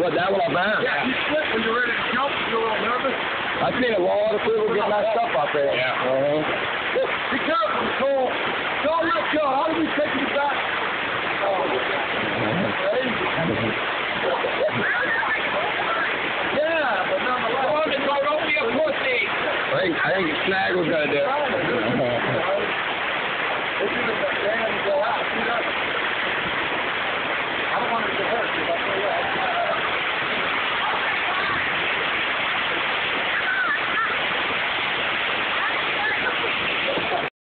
What that one I'm. Yeah, you slip when you're ready to jump. You're a little nervous. I've seen a lot of people get messed up out there. Yeah. Uh-huh. Be careful, Cole. Don't let go. How do we take you back? Oh, yeah, but nonetheless. Come on, don't be a pussy. I think, I think Snag was going to do it.